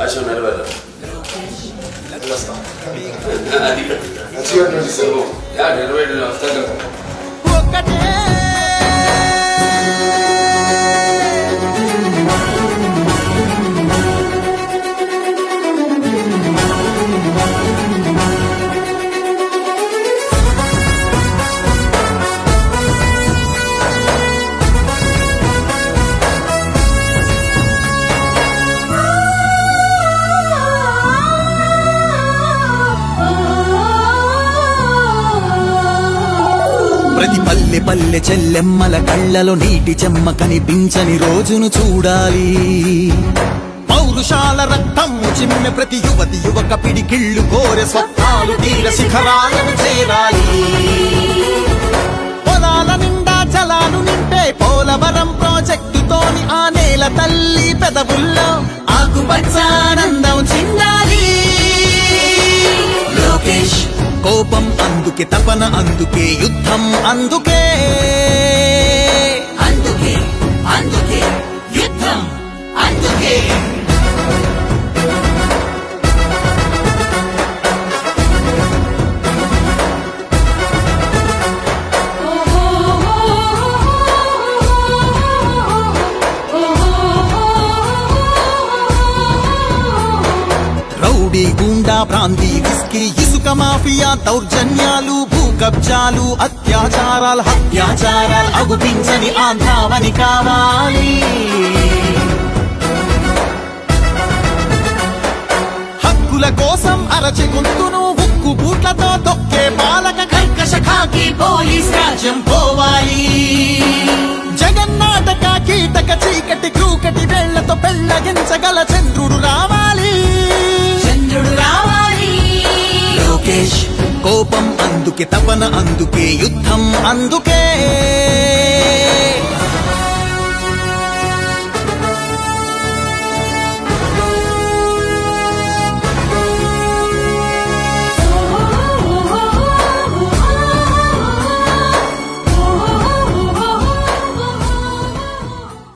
I your nerve. That's your nerve. That's your. That's your nerve. That's your nerve. That's your ప్రతి పల్లె పల్లె చెల్లెమ్మల కళ్ళలో నీటి చెమ్మ కనిపించని రోజును చూడాలి. పౌరుషాల రక్తం చిమ్మె ప్రతి యువతి యువక పిడికిళ్ళు కోరె స్వప్నాలు తీర శిఖరాలను చేరాలి. పొలాల నిండా జలాలు నింపే పోలవరం ప్రాజెక్టుతోని ఆ నేల తల్లి పెదవుల్లో ఆకుపచ్చ ఆనందం చిన్న అందుకే తపన అందుకే యుద్ధం అందుకే. అందుకే అందుకే యుద్ధం అందుకే. రౌడీ గూండా ప్రాంతీ విస్కీ ఇసుక మాఫియా దౌర్జన్యాలు భూ కబ్జాలు అత్యాచారాలు హత్యాచారాలు అగుపించని ఆంధ్రావని కావాలి. హక్కుల కోసం అరచి గొంతును ఉక్కు బూట్లతో తొక్కే పాలక కర్కశ ఖాకి పోలీస్ రాజ్యం పోవాలి. జగన్నాటక కీటక చీకటి క్రూకటి వేళ్ళతో పెళ్ళగించగల అందుకే తపన అందుకే యుద్ధం అందుకే